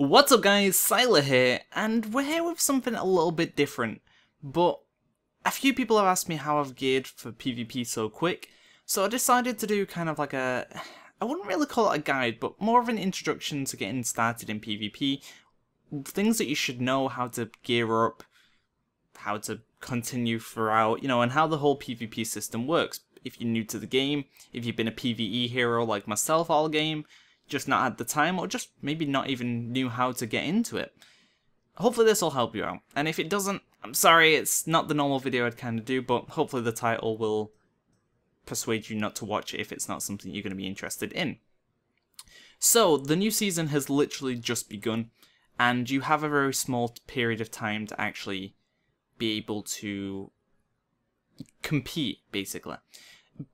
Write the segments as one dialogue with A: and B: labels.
A: What's up guys, Syiler here, and we're here with something a little bit different, but a few people have asked me how I've geared for PvP so quick, so I decided to do kind of like a, I wouldn't really call it a guide, but more of an introduction to getting started in PvP, things that you should know how to gear up, how to continue throughout, you know, and how the whole PvP system works. If you're new to the game, if you've been a PvE hero like myself all game, just not had the time, or just maybe not even knew how to get into it. Hopefully this will help you out, and if it doesn't, I'm sorry, it's not the normal video I'd kind of do, but hopefully the title will persuade you not to watch it if it's not something you're going to be interested in. So, the new season has literally just begun, and you have a very small period of time to actually be able to compete, basically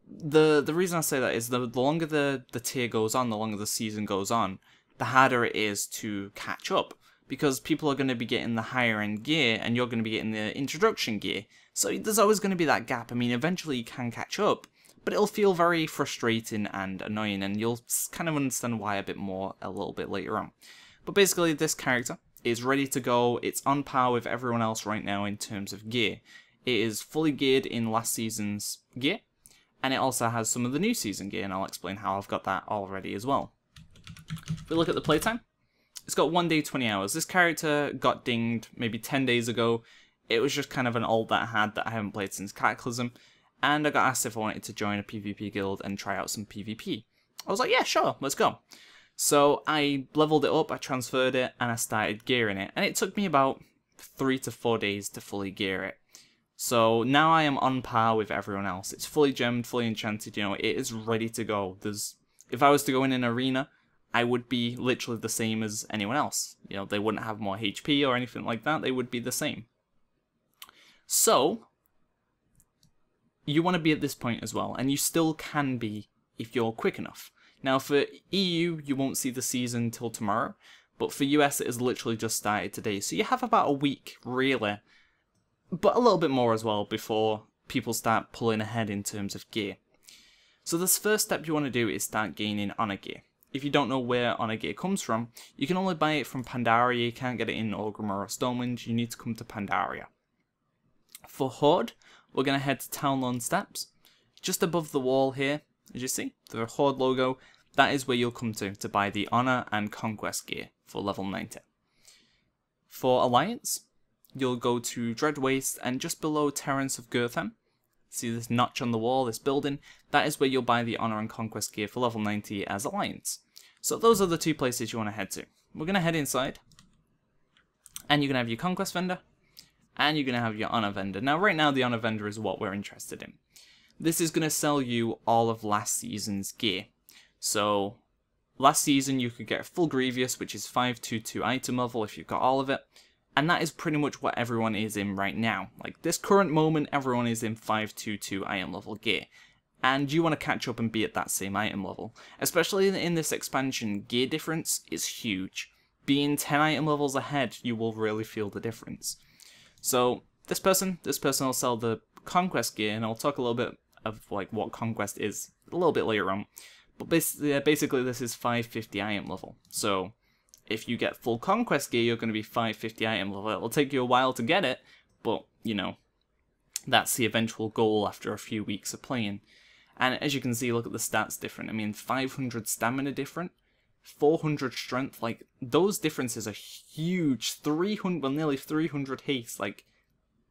A: the the reason I say that is the, the longer the, the tier goes on, the longer the season goes on, the harder it is to catch up. Because people are going to be getting the higher end gear and you're going to be getting the introduction gear. So there's always going to be that gap. I mean, eventually you can catch up, but it'll feel very frustrating and annoying and you'll kind of understand why a bit more a little bit later on. But basically this character is ready to go. It's on par with everyone else right now in terms of gear. It is fully geared in last season's gear and it also has some of the new season gear, and I'll explain how I've got that already as well. If we look at the playtime, it's got 1 day 20 hours. This character got dinged maybe 10 days ago. It was just kind of an old that I had that I haven't played since Cataclysm, and I got asked if I wanted to join a PvP guild and try out some PvP. I was like, yeah, sure, let's go. So I leveled it up, I transferred it, and I started gearing it, and it took me about 3 to 4 days to fully gear it. So now I am on par with everyone else. It's fully gemmed, fully enchanted, you know, it is ready to go. There's if I was to go in an arena, I would be literally the same as anyone else. You know, they wouldn't have more HP or anything like that, they would be the same. So you want to be at this point as well, and you still can be if you're quick enough. Now for EU, you won't see the season till tomorrow, but for US it has literally just started today, so you have about a week, really, but a little bit more as well before people start pulling ahead in terms of gear. So this first step you want to do is start gaining honor gear. If you don't know where honor gear comes from, you can only buy it from Pandaria, you can't get it in Orgrimmar or Stormwind, you need to come to Pandaria. For Horde, we're going to head to Townlong Steppes. Just above the wall here, as you see, the Horde logo, that is where you'll come to to buy the Honor and Conquest gear for level 90. For Alliance, you'll go to Dread Waste, and just below Terrace of Gurthan, see this notch on the wall, this building, that is where you'll buy the Honor and Conquest gear for level 90 as Alliance. So those are the two places you want to head to. We're going to head inside, and you're going to have your Conquest vendor, and you're going to have your Honor vendor. Now right now the Honor vendor is what we're interested in. This is going to sell you all of last season's gear. So last season you could get a full Grievous, which is 522 item level if you've got all of it. And that is pretty much what everyone is in right now. Like, this current moment, everyone is in 522 item level gear. And you want to catch up and be at that same item level. Especially in this expansion, gear difference is huge. Being 10 item levels ahead, you will really feel the difference. So, this person, this person will sell the Conquest gear, and I'll talk a little bit of like what Conquest is a little bit later on. But basically, basically this is 550 item level. So, if you get full conquest gear, you're going to be 550 item level. It'll take you a while to get it, but, you know, that's the eventual goal after a few weeks of playing. And as you can see, look at the stats different. I mean, 500 stamina different, 400 strength, like, those differences are huge. 300, well, nearly 300 haste, like,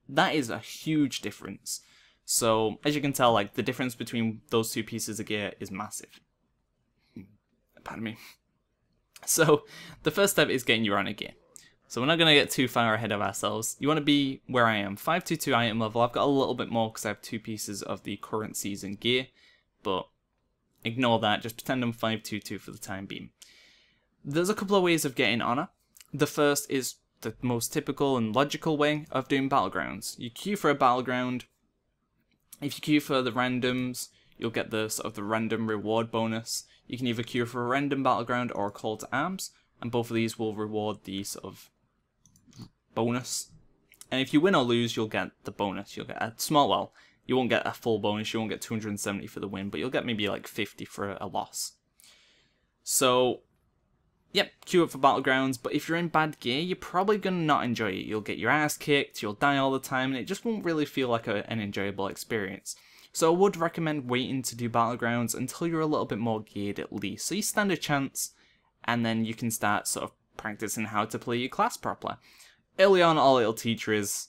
A: that is a huge difference. So, as you can tell, like, the difference between those two pieces of gear is massive. Hmm. Pardon me. So the first step is getting your honor gear. So we're not going to get too far ahead of ourselves. You want to be where I am, 522 item level. I've got a little bit more because I have two pieces of the current season gear, but ignore that. Just pretend I'm 522 for the time being. There's a couple of ways of getting honor. The first is the most typical and logical way of doing battlegrounds. You queue for a battleground. If you queue for the randoms, you'll get the sort of the random reward bonus. You can either queue for a random battleground or a call to arms, and both of these will reward the sort of bonus. And if you win or lose, you'll get the bonus. You'll get a small, well, you won't get a full bonus, you won't get 270 for the win, but you'll get maybe like 50 for a loss. So, yep, queue up for Battlegrounds, but if you're in bad gear, you're probably going to not enjoy it. You'll get your ass kicked, you'll die all the time, and it just won't really feel like a, an enjoyable experience. So I would recommend waiting to do Battlegrounds until you're a little bit more geared at least, so you stand a chance, and then you can start sort of practicing how to play your class properly. Early on, all it'll teach you is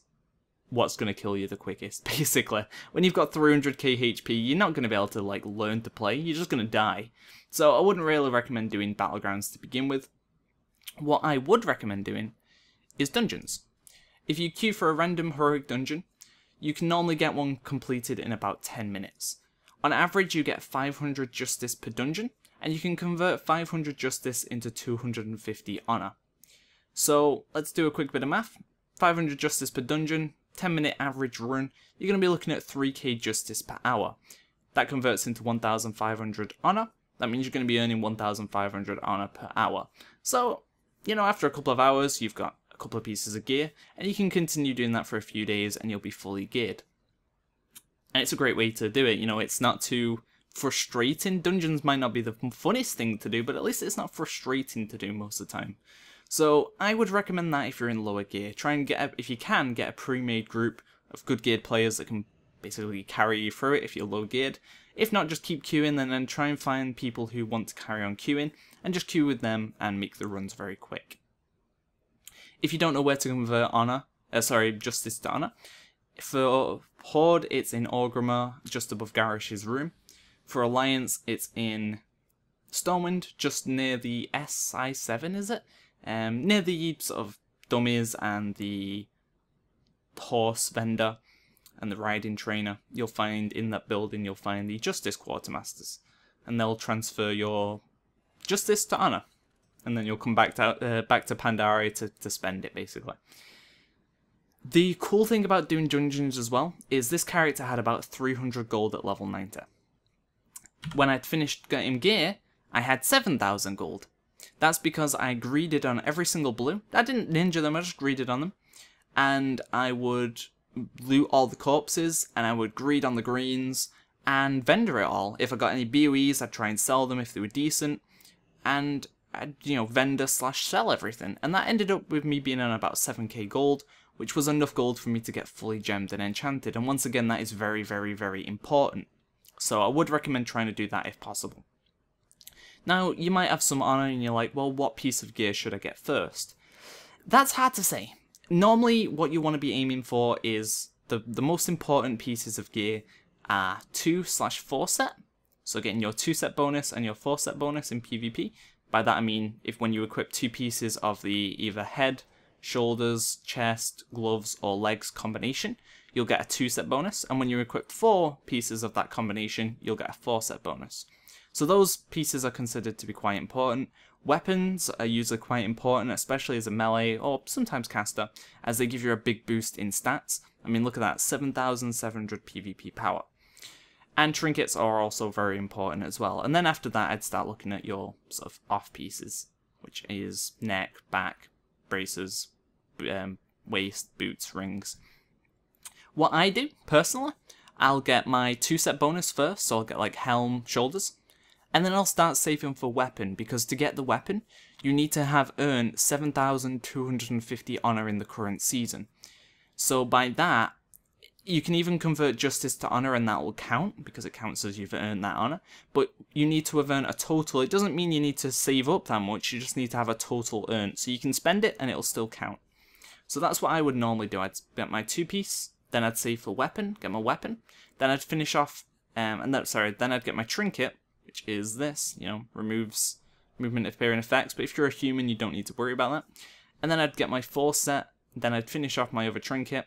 A: what's going to kill you the quickest, basically. When you've got 300k HP, you're not going to be able to like learn to play, you're just going to die. So I wouldn't really recommend doing Battlegrounds to begin with. What I would recommend doing is dungeons. If you queue for a random heroic dungeon, you can normally get one completed in about 10 minutes. On average, you get 500 justice per dungeon, and you can convert 500 justice into 250 honor. So let's do a quick bit of math. 500 justice per dungeon, 10 minute average run, you're going to be looking at 3k justice per hour. That converts into 1500 honor. That means you're going to be earning 1500 honor per hour. So, you know, after a couple of hours, you've got a couple of pieces of gear, and you can continue doing that for a few days and you'll be fully geared. And it's a great way to do it, you know, it's not too frustrating. Dungeons might not be the funnest thing to do, but at least it's not frustrating to do most of the time. So I would recommend that if you're in lower gear. Try and get, a, if you can, get a pre-made group of good geared players that can basically carry you through it if you're low geared. If not, just keep queuing and then try and find people who want to carry on queuing and just queue with them and make the runs very quick. If you don't know where to convert honor, uh, sorry, justice to honor, for Horde it's in Orgrimmar, just above Garrosh's room. For Alliance it's in Stormwind, just near the SI7, is it? um, near the sort of dummies and the horse vendor and the riding trainer, you'll find in that building you'll find the justice quartermasters, and they'll transfer your justice to honor, and then you'll come back to uh, back to Pandaria to, to spend it basically. The cool thing about doing dungeons as well is this character had about 300 gold at level 90. When I'd finished getting gear, I had 7,000 gold. That's because I greeded on every single blue. I didn't ninja them, I just greeded on them. And I would loot all the corpses, and I would greed on the greens, and vendor it all. If I got any BOEs, I'd try and sell them if they were decent, and you know, vendor slash sell everything. And that ended up with me being on about 7k gold, which was enough gold for me to get fully gemmed and enchanted. And once again, that is very, very, very important. So I would recommend trying to do that if possible. Now, you might have some honor and you're like, well, what piece of gear should I get first? That's hard to say. Normally, what you want to be aiming for is the, the most important pieces of gear are 2 slash 4 set. So getting your 2 set bonus and your 4 set bonus in PvP. By that I mean if when you equip two pieces of the either head, shoulders, chest, gloves, or legs combination, you'll get a 2 set bonus. And when you equip 4 pieces of that combination, you'll get a 4 set bonus. So those pieces are considered to be quite important. Weapons are usually quite important, especially as a melee or sometimes caster, as they give you a big boost in stats. I mean, look at that, 7,700 PvP power. And trinkets are also very important as well. And then after that, I'd start looking at your sort of off pieces, which is neck, back, braces, um, waist, boots, rings. What I do, personally, I'll get my two set bonus first, so I'll get like helm, shoulders. And then I'll start saving for weapon, because to get the weapon, you need to have earned 7,250 honor in the current season. So by that, you can even convert justice to honor and that will count, because it counts as you've earned that honor. But you need to have earned a total. It doesn't mean you need to save up that much, you just need to have a total earned. So you can spend it and it'll still count. So that's what I would normally do. I'd get my two piece, then I'd save for weapon, get my weapon, then I'd finish off, um, and then, sorry, then I'd get my trinket, which is this, you know, removes movement interfering effects, but if you're a human, you don't need to worry about that. And then I'd get my four set, then I'd finish off my other trinket,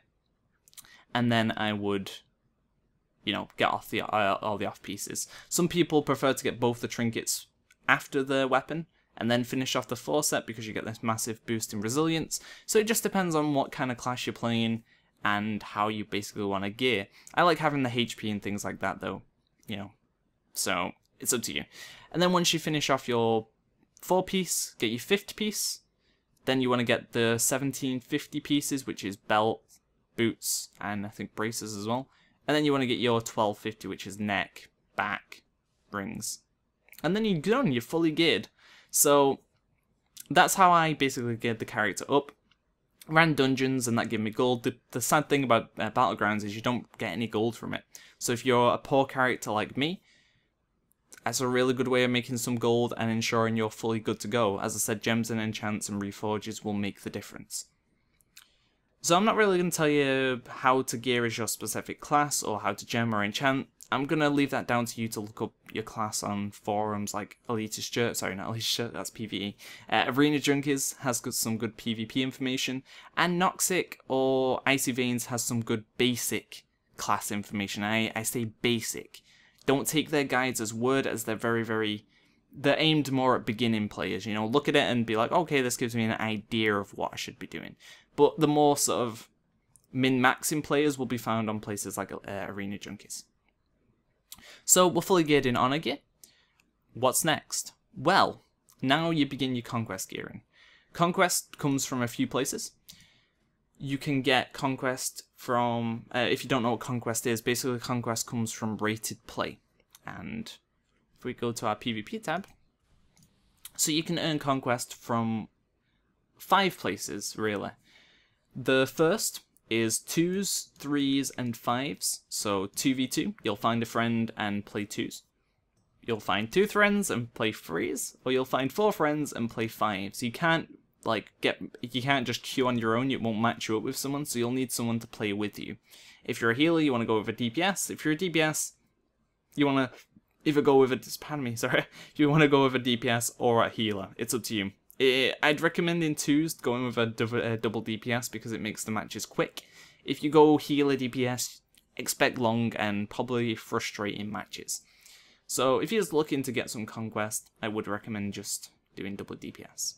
A: and then I would, you know, get off the uh, all the off pieces. Some people prefer to get both the trinkets after the weapon, and then finish off the four set because you get this massive boost in resilience. So it just depends on what kind of class you're playing and how you basically want to gear. I like having the HP and things like that though, you know. So it's up to you. And then once you finish off your four piece, get your fifth piece. Then you want to get the 1750 pieces, which is belt, boots, and I think braces as well. And then you want to get your 1250, which is neck, back, rings. And then you're done, you're fully geared. So that's how I basically get the character up. Ran dungeons and that gave me gold. The, the sad thing about uh, Battlegrounds is you don't get any gold from it. So if you're a poor character like me, that's a really good way of making some gold and ensuring you're fully good to go. As I said, gems and enchants and reforges will make the difference. So I'm not really going to tell you how to gear as your specific class or how to gem or enchant. I'm going to leave that down to you to look up your class on forums like Elitist Jerks, sorry, not Elitist Jerks, that's PvE. Uh, Arena Junkies has got some good PvP information, and Noxxic or Icy Veins has some good basic class information. I, I say basic. Don't take their guides as word as they're very, very... They're aimed more at beginning players, you know, look at it and be like, okay, this gives me an idea of what I should be doing. But the more sort of min-maxing players will be found on places like uh, Arena Junkies. So we're fully geared in honor gear. What's next? Well, now you begin your conquest gearing. Conquest comes from a few places. You can get conquest from, uh, if you don't know what conquest is, basically conquest comes from rated play. And if we go to our PvP tab, so you can earn conquest from five places, really. The first is twos, threes, and fives. So 2v2, you'll find a friend and play twos. You'll find two friends and play threes, or you'll find four friends and play fives. You can't like get you can't just queue on your own, it won't match you up with someone, so you'll need someone to play with you. If you're a healer, you want to go with a DPS. If you're a DPS, you want to either go with a pardon me, sorry. You want to go with a DPS or a healer, it's up to you. I'd recommend in twos going with a, a double DPS because it makes the matches quick. If you go healer DPS, expect long and probably frustrating matches. So if you're just looking to get some conquest, I would recommend just doing double DPS.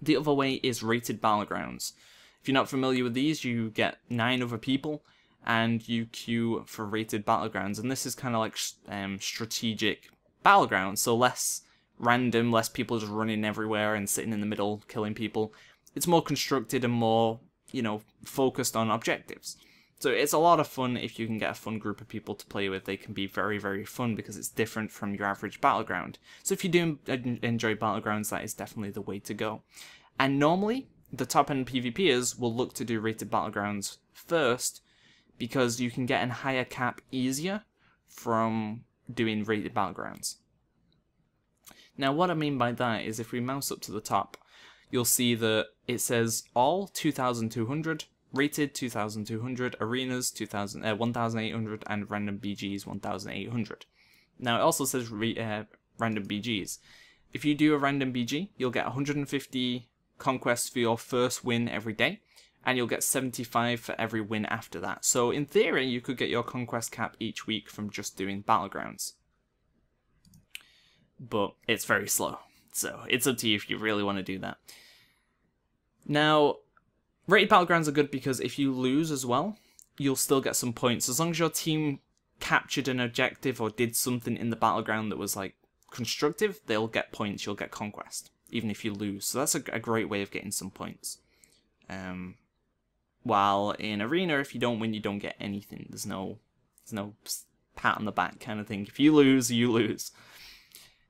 A: The other way is rated battlegrounds. If you're not familiar with these, you get nine other people and you queue for rated battlegrounds. And this is kind of like um, strategic battlegrounds, so less random, less people just running everywhere and sitting in the middle killing people. It's more constructed and more, you know, focused on objectives. So it's a lot of fun if you can get a fun group of people to play with. They can be very, very fun because it's different from your average battleground. So if you do enjoy battlegrounds, that is definitely the way to go. And normally, the top end PvPers will look to do rated battlegrounds first because you can get a higher cap easier from doing rated battlegrounds. Now what I mean by that is if we mouse up to the top, you'll see that it says all 2200, rated 2200, arenas 2000, uh, 1800, and random BGs 1800. Now it also says uh, random BGs. If you do a random BG, you'll get 150 conquests for your first win every day, and you'll get 75 for every win after that. So in theory, you could get your conquest cap each week from just doing battlegrounds. But it's very slow, so it's up to you if you really want to do that. Now, rated battlegrounds are good because if you lose as well, you'll still get some points. As long as your team captured an objective or did something in the battleground that was like constructive, they'll get points, you'll get conquest, even if you lose. So that's a, a great way of getting some points. Um, while in arena, if you don't win, you don't get anything. There's no, there's no pat on the back kind of thing. If you lose, you lose.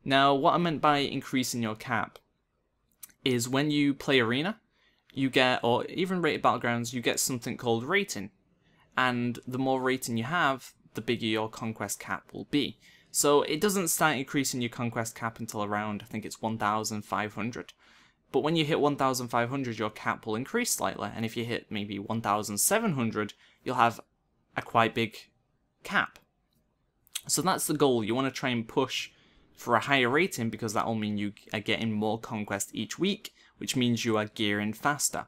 A: Now, what I meant by increasing your cap is when you play arena, you get, or even rated battlegrounds, you get something called rating. And the more rating you have, the bigger your conquest cap will be. So it doesn't start increasing your conquest cap until around, I think it's 1,500. But when you hit 1,500, your cap will increase slightly, and if you hit maybe 1,700, you'll have a quite big cap. So that's the goal. You want to try and push for a higher rating because that will mean you are getting more conquest each week, which means you are gearing faster.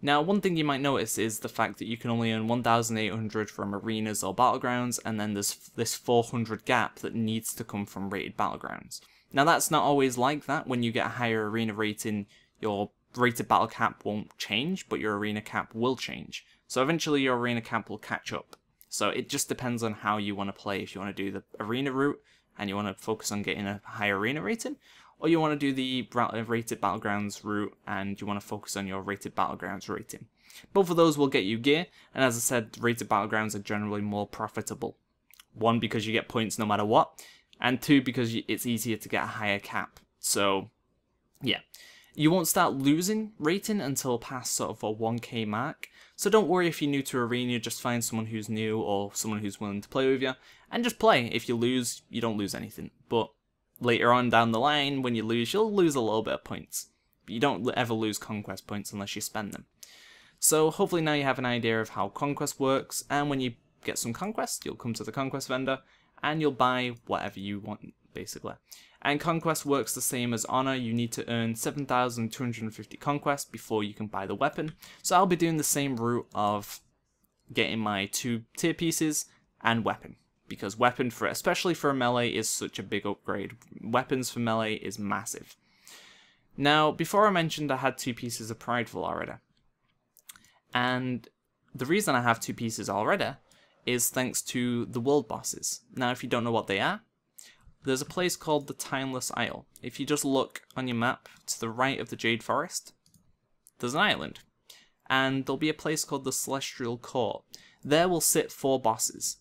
A: Now, one thing you might notice is the fact that you can only earn 1,800 from arenas or battlegrounds, and then there's this 400 gap that needs to come from rated battlegrounds. Now, that's not always like that. When you get a higher arena rating, your rated battle cap won't change, but your arena cap will change. So eventually your arena cap will catch up. So it just depends on how you want to play. If you want to do the arena route and you want to focus on getting a higher arena rating, or you want to do the uh, rated battlegrounds route and you want to focus on your rated battlegrounds rating. Both of those will get you gear, and as I said, rated battlegrounds are generally more profitable. One, because you get points no matter what, and two, because it's easier to get a higher cap. So, Yeah. You won't start losing rating until past sort of a 1k mark, so don't worry if you're new to Arena, just find someone who's new or someone who's willing to play with you, and just play. If you lose, you don't lose anything. But later on down the line, when you lose, you'll lose a little bit of points. But you don't ever lose conquest points unless you spend them. So hopefully now you have an idea of how conquest works, and when you get some conquest, you'll come to the conquest vendor, and you'll buy whatever you want, basically. And conquest works the same as honor, you need to earn 7,250 conquest before you can buy the weapon. So I'll be doing the same route of getting my two tier pieces and weapon. Because weapon, for especially for melee, is such a big upgrade. Weapons for melee is massive. Now, before I mentioned I had two pieces of Prideful already. And the reason I have two pieces already is thanks to the world bosses. Now, if you don't know what they are, there's a place called the Timeless Isle. If you just look on your map to the right of the Jade Forest, there's an island. And there'll be a place called the Celestial Court. There will sit four bosses.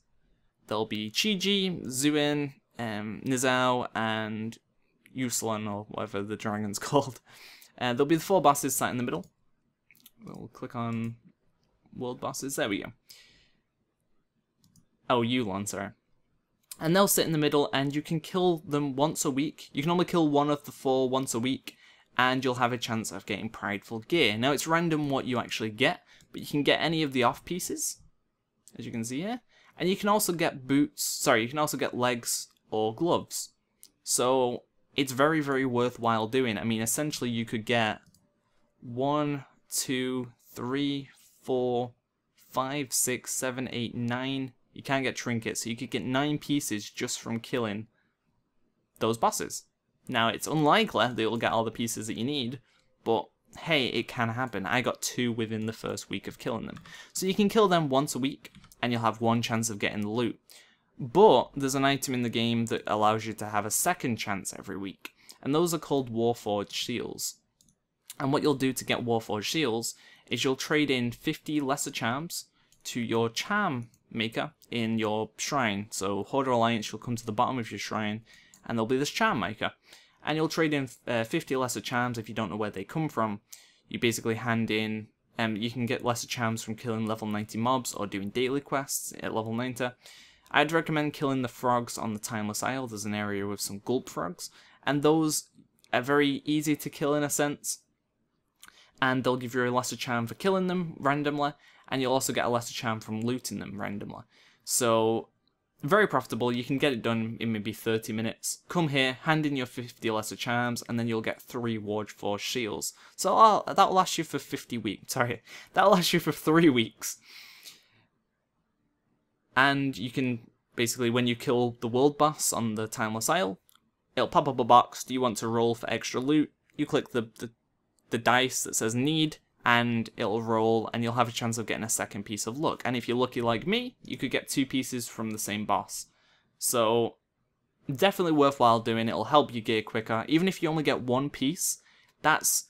A: There'll be Chi-Ji, Xuen, um, Niuzao, and Yuslan, or whatever the dragon's called. Uh, there'll be the four bosses sat in the middle. We'll click on world bosses. There we go. Oh, Yu'lon, sorry. And they'll sit in the middle and you can kill them once a week. You can only kill one of the four once a week and you'll have a chance of getting prideful gear. Now it's random what you actually get, but you can get any of the off pieces, as you can see here. And you can also get boots, sorry, you can also get legs or gloves. So it's very, very worthwhile doing. I mean, essentially you could get one, two, three, four, five, six, seven, eight, nine. You can't get trinkets, so you could get nine pieces just from killing those bosses. Now, it's unlikely that you'll get all the pieces that you need, but hey, it can happen. I got two within the first week of killing them. So you can kill them once a week, and you'll have one chance of getting the loot. But there's an item in the game that allows you to have a second chance every week, and those are called Warforged Seals. And what you'll do to get Warforged Seals is you'll trade in 50 Lesser Charms to your Charm Maker in your shrine. So Horde Alliance, you'll come to the bottom of your shrine, and there'll be this Charm Maker. And you'll trade in uh, 50 Lesser Charms if you don't know where they come from. You basically hand in, um, you can get Lesser Charms from killing level 90 mobs or doing daily quests at level 90. I'd recommend killing the frogs on the Timeless Isle. There's an area with some gulp frogs, and those are very easy to kill in a sense and they'll give you a lesser charm for killing them randomly, and you'll also get a lesser charm from looting them randomly. So, very profitable, you can get it done in maybe 30 minutes. Come here, hand in your 50 lesser charms, and then you'll get 3 Warforged Seals. So I'll, that'll last you for 50 weeks, sorry, that'll last you for 3 weeks. And you can, basically, when you kill the world boss on the Timeless Isle, it'll pop up a box, do you want to roll for extra loot? You click the, the the dice that says need and it'll roll and you'll have a chance of getting a second piece of luck. And if you're lucky like me, you could get two pieces from the same boss. So definitely worthwhile doing. It'll help you gear quicker. Even if you only get one piece, that's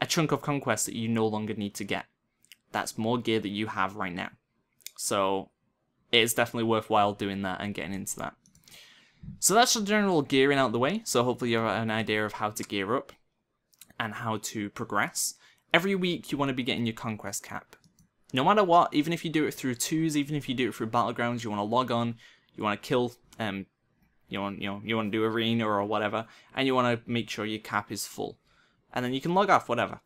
A: a chunk of conquest that you no longer need to get. That's more gear that you have right now. So it is definitely worthwhile doing that and getting into that. So that's the general gearing out the way. So hopefully you have an idea of how to gear up and how to progress. Every week you want to be getting your conquest cap. No matter what, even if you do it through twos, even if you do it through battlegrounds, you want to log on, you want to kill, um, you want you know you want to do arena or whatever, and you want to make sure your cap is full, and then you can log off whatever.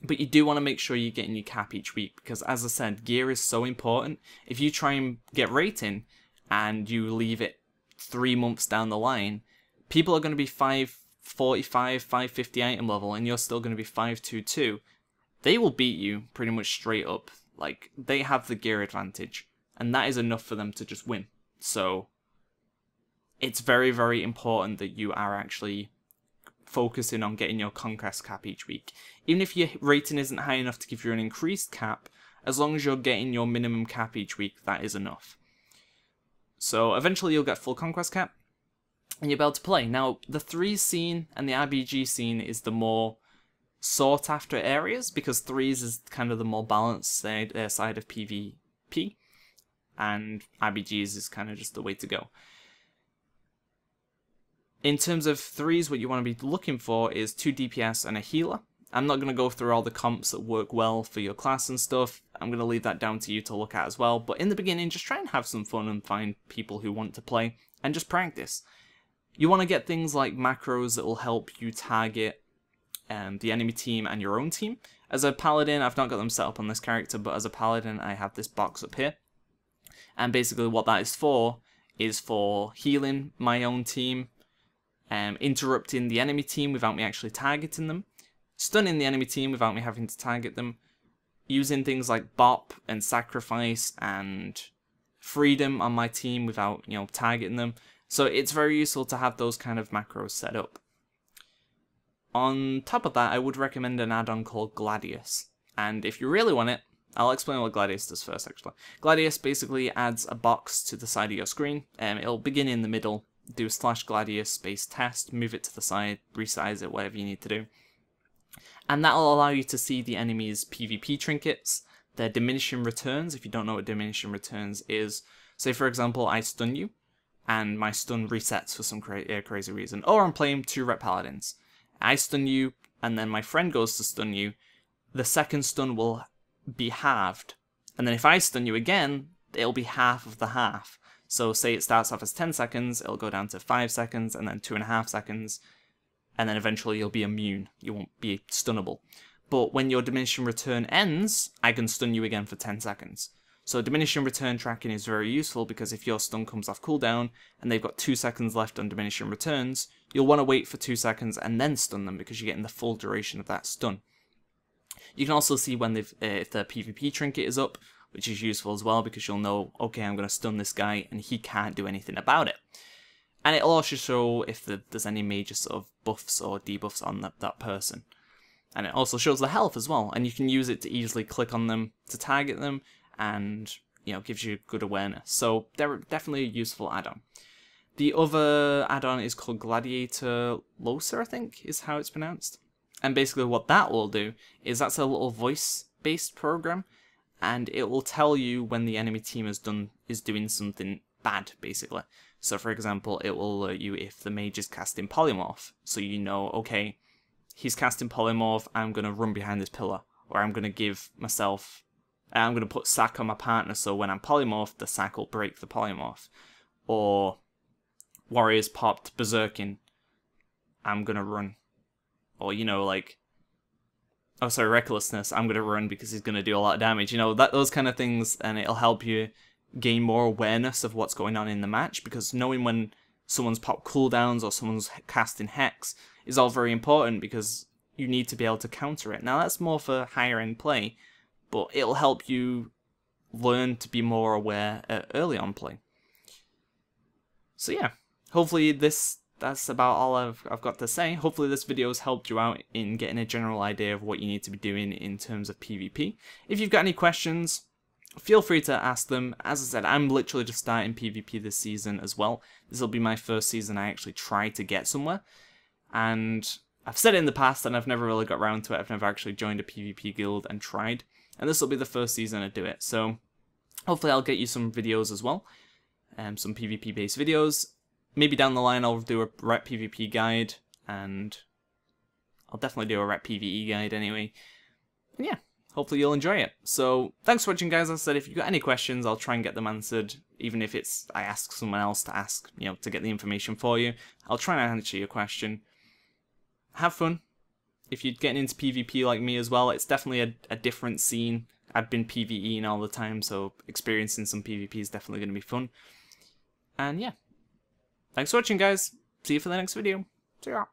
A: But you do want to make sure you're getting your cap each week because, as I said, gear is so important. If you try and get rating and you leave it three months down the line, people are going to be five 45, 550 item level and you're still going to be 522, they will beat you pretty much straight up. Like, they have the gear advantage, and that is enough for them to just win. So, it's very, very important that you are actually focusing on getting your conquest cap each week. Even if your rating isn't high enough to give you an increased cap, as long as you're getting your minimum cap each week, that is enough. So eventually you'll get full conquest cap, and you'll be able to play. Now, the 3 scene and the RBG scene is the more sought after areas because 3s is kind of the more balanced side, uh, side of PvP, and RBGs is kind of just the way to go. In terms of threes, what you want to be looking for is two DPS and a healer. I'm not going to go through all the comps that work well for your class and stuff. I'm going to leave that down to you to look at as well. But in the beginning, just try and have some fun and find people who want to play and just practice. You want to get things like macros that will help you target um, the enemy team and your own team. As a paladin, I've not got them set up on this character, but as a paladin, I have this box up here. And basically what that is for is for healing my own team, um, interrupting the enemy team without me actually targeting them, stunning the enemy team without me having to target them, using things like bop and sacrifice and freedom on my team without, you know, targeting them. So it's very useful to have those kind of macros set up. On top of that, I would recommend an add-on called Gladius. And if you really want it, I'll explain what Gladius does first, actually. Gladius basically adds a box to the side of your screen. Um, it'll begin in the middle, do slash Gladius space test, move it to the side, resize it, whatever you need to do and that'll allow you to see the enemy's PvP trinkets, their diminishing returns, if you don't know what diminishing returns is. Say, for example, I stun you, and my stun resets for some cra crazy reason. Or I'm playing two Ret Paladins. I stun you, and then my friend goes to stun you. The second stun will be halved. And then if I stun you again, it'll be half of the half. So say it starts off as 10 seconds, it'll go down to 5 seconds, and then 2.5 seconds, and then eventually you'll be immune. You won't be stunnable. But when your diminishing return ends, I can stun you again for 10 seconds. So diminishing return tracking is very useful because if your stun comes off cooldown and they've got 2 seconds left on diminishing returns, you'll want to wait for 2 seconds and then stun them because you're getting the full duration of that stun. You can also see when they've, uh, if their PvP trinket is up, which is useful as well because you'll know, okay, I'm going to stun this guy and he can't do anything about it. And it'll also show if the, there's any major sort of buffs or debuffs on that, that person. And it also shows the health as well, and you can use it to easily click on them to target them, and you know gives you good awareness. So they're definitely a useful add-on. The other add-on is called Gladiator Loser, I think is how it's pronounced. And basically what that will do is that's a little voice-based program, and it will tell you when the enemy team has done is doing something bad, basically. So for example, it will alert you if the mage is casting Polymorph. So you know, okay, he's casting Polymorph, I'm going to run behind this pillar. Or I'm going to give myself, I'm going to put sack on my partner so when I'm Polymorph, the sack will break the Polymorph. Or Warriors popped Berserking, I'm going to run. Or, you know, like, oh sorry, Recklessness, I'm going to run because he's going to do a lot of damage. You know, that those kind of things, and it'll help you gain more awareness of what's going on in the match because knowing when someone's pop cooldowns or someone's casting hex is all very important because you need to be able to counter it. Now that's more for higher end play, but it'll help you learn to be more aware uh, early on play. So yeah, hopefully this that's about all I've, I've got to say. Hopefully this video has helped you out in getting a general idea of what you need to be doing in terms of PvP. If you've got any questions, feel free to ask them. As I said, I'm literally just starting PvP this season as well. This will be my first season I actually try to get somewhere. And I've said it in the past and I've never really got around to it. I've never actually joined a PvP guild and tried. And this will be the first season I do it. So hopefully I'll get you some videos as well. Um, some PvP based videos. Maybe down the line I'll do a Ret PvP guide and I'll definitely do a Ret PvE guide anyway. And yeah, hopefully you'll enjoy it. So thanks for watching guys, as I said if you've got any questions I'll try and get them answered, even if it's I ask someone else to ask, you know, to get the information for you. I'll try and answer your question. Have fun. If you're getting into PvP like me as well, it's definitely a, a different scene. I've been PvEing all the time, so experiencing some PvP is definitely going to be fun. And yeah. Thanks for watching guys. See you for the next video. See ya.